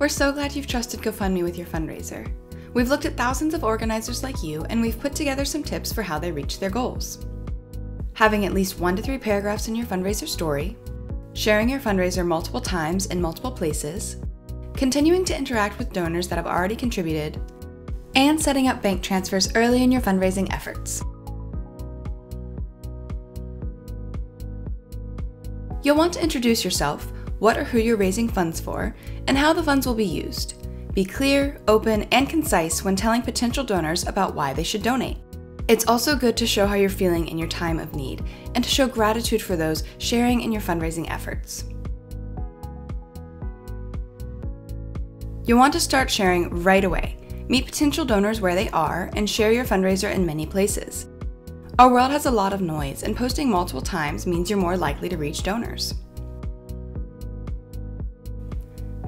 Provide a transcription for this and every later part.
We're so glad you've trusted GoFundMe with your fundraiser. We've looked at thousands of organizers like you, and we've put together some tips for how they reach their goals. Having at least one to three paragraphs in your fundraiser story, sharing your fundraiser multiple times in multiple places, continuing to interact with donors that have already contributed, and setting up bank transfers early in your fundraising efforts. You'll want to introduce yourself, what or who you're raising funds for, and how the funds will be used. Be clear, open, and concise when telling potential donors about why they should donate. It's also good to show how you're feeling in your time of need and to show gratitude for those sharing in your fundraising efforts. You'll want to start sharing right away. Meet potential donors where they are and share your fundraiser in many places. Our world has a lot of noise, and posting multiple times means you're more likely to reach donors.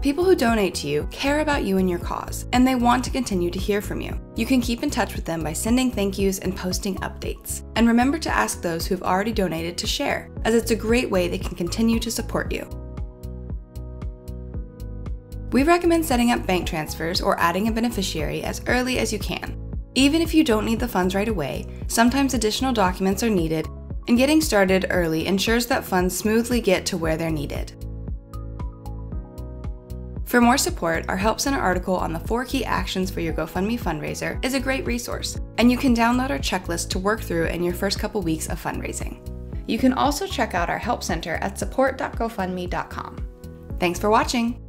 People who donate to you care about you and your cause, and they want to continue to hear from you. You can keep in touch with them by sending thank yous and posting updates. And remember to ask those who've already donated to share, as it's a great way they can continue to support you. We recommend setting up bank transfers or adding a beneficiary as early as you can. Even if you don't need the funds right away, sometimes additional documents are needed, and getting started early ensures that funds smoothly get to where they're needed. For more support, our Help Center article on the four key actions for your GoFundMe fundraiser is a great resource, and you can download our checklist to work through in your first couple weeks of fundraising. You can also check out our Help Center at support.gofundme.com. Thanks for watching!